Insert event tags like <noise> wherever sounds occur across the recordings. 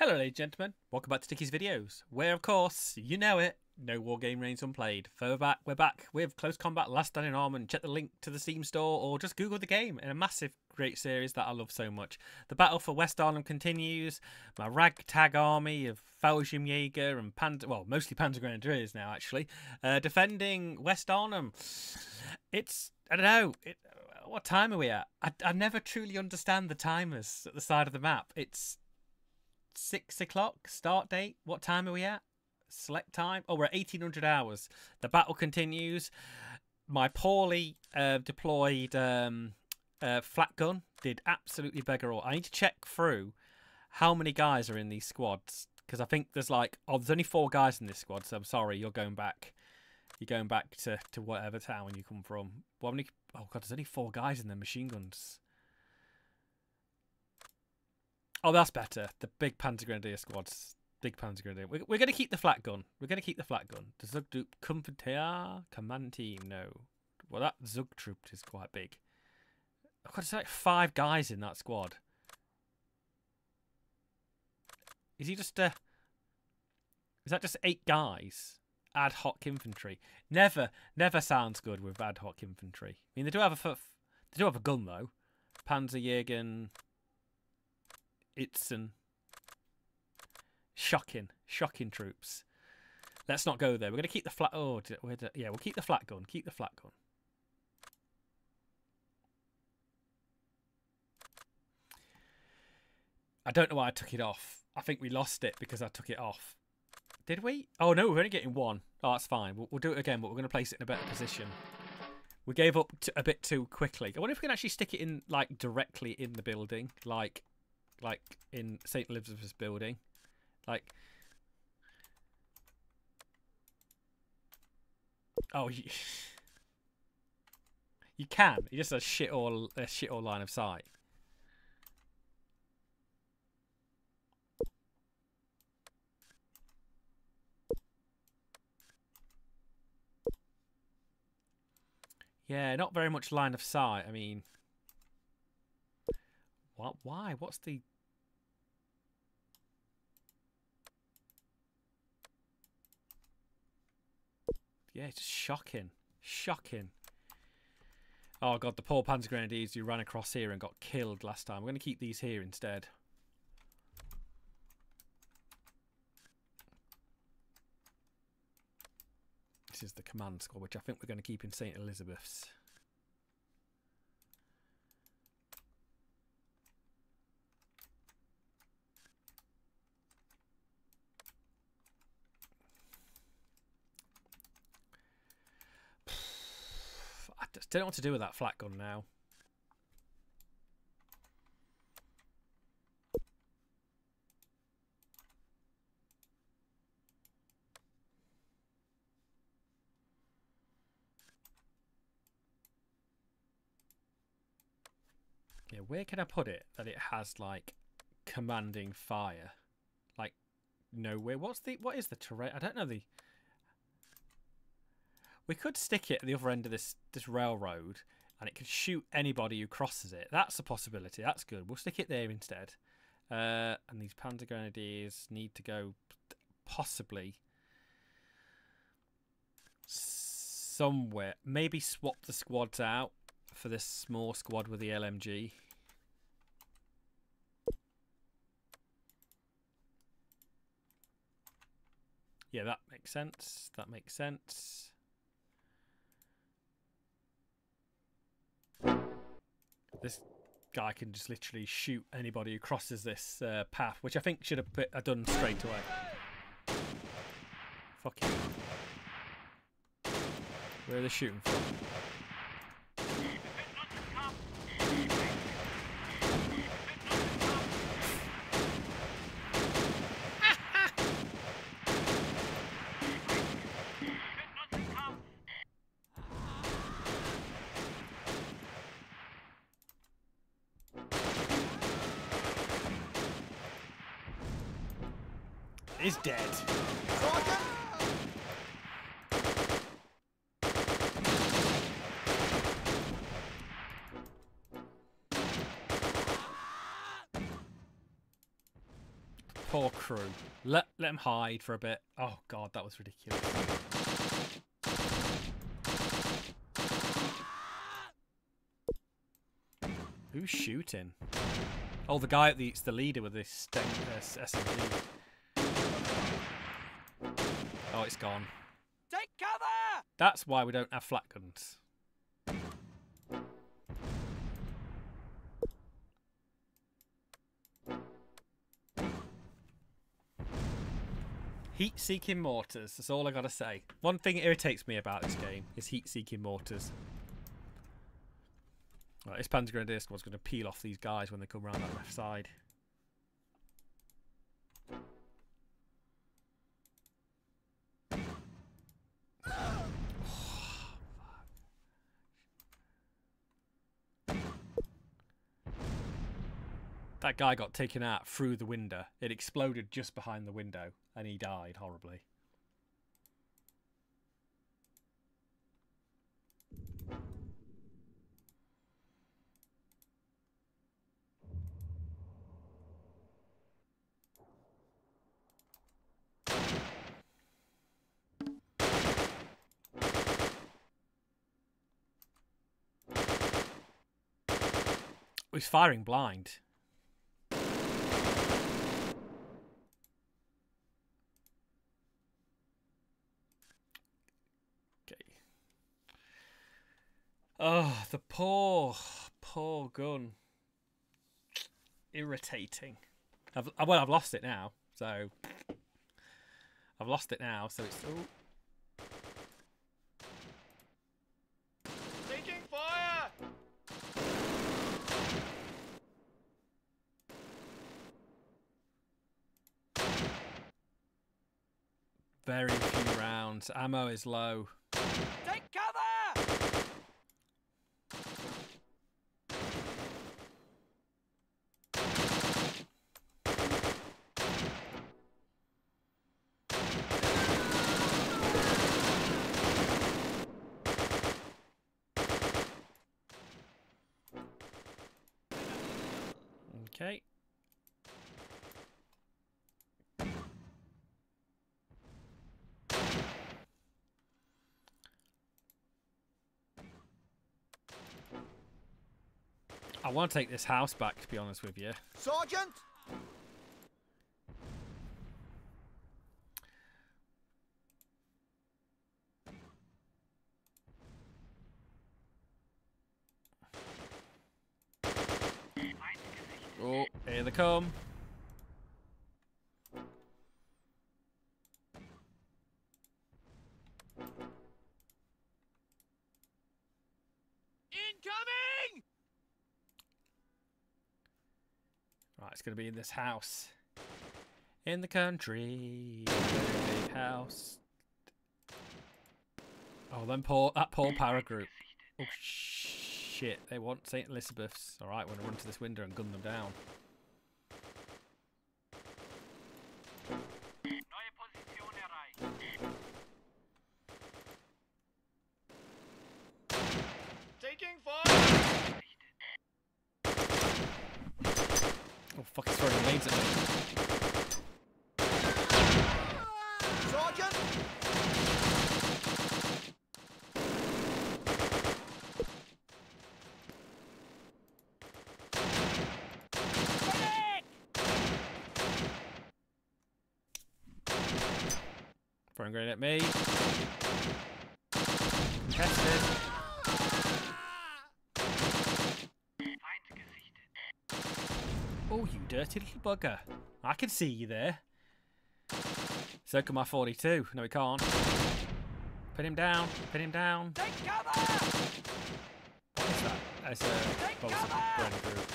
Hello ladies and gentlemen, welcome back to Ticky's videos, where of course, you know it, no war game Reigns Unplayed. Further back, we're back with Close Combat Last Stand Arnhem check the link to the Steam store or just Google the game in a massive great series that I love so much. The battle for West Arnhem continues, my ragtag army of Fallschirmjäger and Panzer, well mostly Panzer Grenadiers now actually, uh, defending West Arnhem. It's, I don't know, it, what time are we at? I, I never truly understand the timers at the side of the map. It's six o'clock start date. What time are we at? Select time. Oh, we're at eighteen hundred hours. The battle continues. My poorly uh, deployed um, uh, flak gun did absolutely beggar all. I need to check through how many guys are in these squads because I think there's like oh, there's only four guys in this squad. So I'm sorry, you're going back. You're going back to, to whatever town you come from. Well, many, oh god, there's only four guys in the machine guns. Oh, that's better. The big Panzer Grenadier squads. Big Panzer Grenadier. We're, we're going to keep the flak gun. We're going to keep the flak gun. The Zugtrupp Comfortea Command Team. No. Well, that Zugtrupp is quite big. I've got to like five guys in that squad. Is he just uh Is that just eight guys? Ad hoc infantry. Never, never sounds good with ad hoc infantry. I mean, they do have a, they do have a gun though. Panzerjäger Itzen. Shocking. Shocking troops. Let's not go there. We're going to keep the flak... Oh, yeah, we'll keep the flak gun. Keep the flak gun. I don't know why I took it off. I think we lost it because I took it off. Did we? Oh, no, we're only getting one. Oh, that's fine. We'll, we'll do it again, but we're going to place it in a better position. We gave up a bit too quickly. I wonder if we can actually stick it in, like, directly in the building. Like, like in St. Elizabeth's building. Like, oh, you, <laughs> you can. You just a shit all a shit all line of sight. Yeah, not very much line of sight. I mean, what? Why? What's the Yeah, it's shocking. Shocking. Oh god, the poor Panzer Grenadiers who ran across here and got killed last time. We're going to keep these here instead. This is the command squad, which I think we're going to keep in St. Elizabeth's. Don't know what to do with that flak gun now. Yeah, where can I put it that it has like commanding fire? Like nowhere. What's the what is the terrain? I don't know the we could stick it at the other end of this this railroad, and it could shoot anybody who crosses it. That's a possibility. That's good. We'll stick it there instead. Uh, and these Panzer Grenadiers need to go possibly somewhere. Maybe swap the squads out for this small squad with the LMG. Yeah, that makes sense. That makes sense. This guy can just literally shoot anybody who crosses this uh, path, which I think should have put, uh, done straight away. Fuck you. Where are they shooting from? Is dead. Poor crew. Let let them hide for a bit. Oh god, that was ridiculous. Who's shooting? Oh, the guy at the it's the leader with this uh, SMG. It's gone. Take cover! That's why we don't have flak guns. Heat-seeking mortars. That's all I gotta say. One thing irritates me about this game is heat-seeking mortars. Right, this Panzer Grenadier squad's going to peel off these guys when they come around that left side. That guy got taken out through the window. It exploded just behind the window and he died horribly. He's firing blind. Okay. Oh, the poor, poor gun. Irritating. I've well, I've lost it now, so I've lost it now. So it's. Oh, very few rounds. Ammo is low. Take cover! Okay. I want to take this house back, to be honest with you. Sergeant! Oh, here they come. Going to be in this house. In the country. Big house. Oh, then poor, that poor power group. Oh, shit. They want St. Elizabeth's. Alright, we're going to run to this window and gun them down. Neue Position erreicht. Taking fire! Oh, fuck, he's throwing grenades at me. Sergeant! Medic! Throwing grenade at me. Contested. Oh, you dirty little bugger. I can see you there. So can my 42. No, he can't. Pin him down. Pin him down. Take cover! What is that? That's a Take cover! Bren group.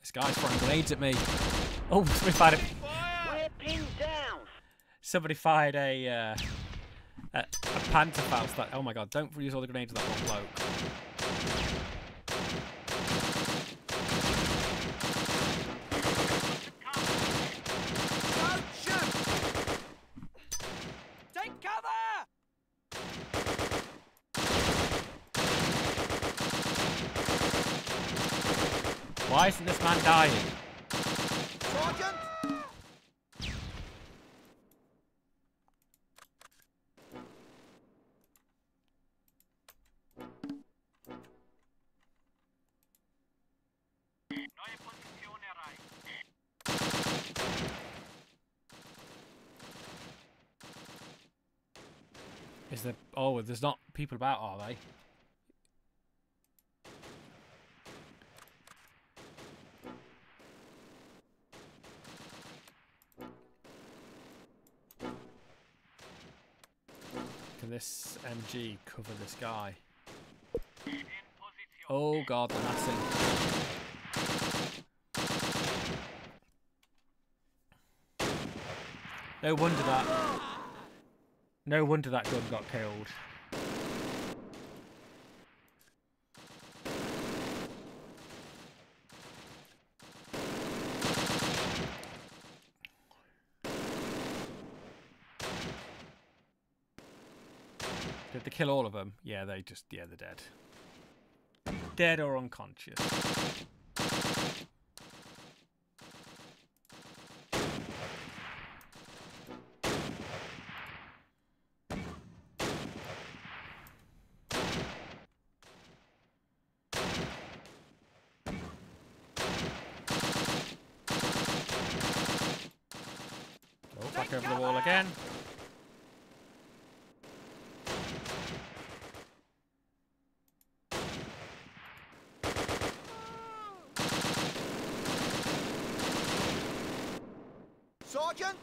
This guy's throwing grenades at me. Oh, <laughs> somebody fired a, somebody fired a, uh, a, a Panzerfaust. That, oh my god, don't use all the grenades on that one bloke. Don't shoot! Take cover! Dying? Sergeant! Is there? Oh, there's not people about, are they? Can this MG cover this guy? Oh god, the massing. No wonder that. No wonder that gun got killed. Did they kill all of them? Yeah, they just, yeah, they're dead. Dead or unconscious. Oh, back over the wall again. Sergeant!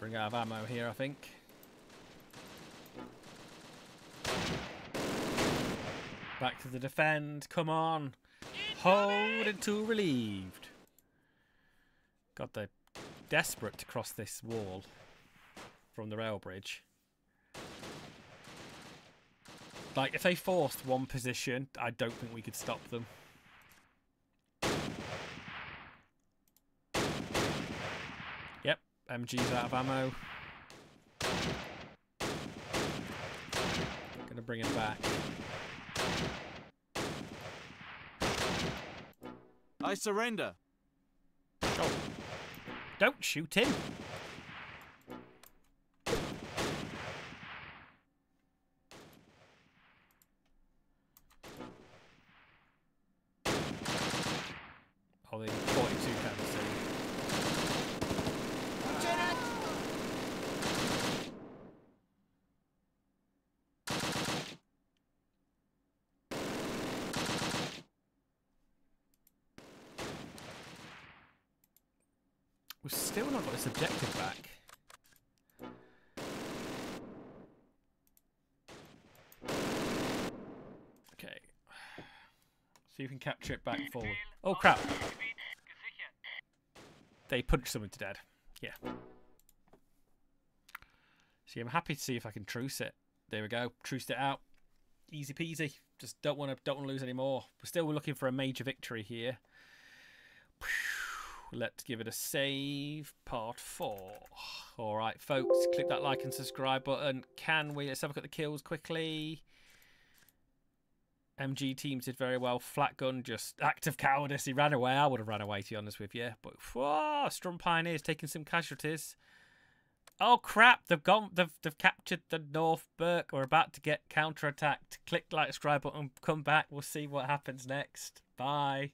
Bring out of ammo here, I think. Back to the defend. Come on. Hold until relieved. God, they're desperate to cross this wall from the rail bridge. Like, if they forced one position, I don't think we could stop them. Yep, MG's out of ammo. Gonna bring it back. I surrender. Oh. Don't shoot him! Oh, the 42 canister. Lieutenant! We've still not got this objective back. Okay. See if we can capture it back forward. Oh crap! They punched someone to dead. Yeah. See, I'm happy to see if I can truce it. There we go. Truced it out. Easy peasy. Just don't want to don't want to lose anymore. We're still looking for a major victory here. Let's give it a save. Part four. All right, folks, click that like and subscribe button. Can we? Let's have a look at the kills quickly. MG teams did very well. Flak gun, just act of cowardice. He ran away. I would have ran away, to be honest with you. But whoa, Sturm Pioneers taking some casualties. Oh crap! They've gone. They've they've captured the North Burke. We're about to get counterattacked. Click like, subscribe button. Come back. We'll see what happens next. Bye.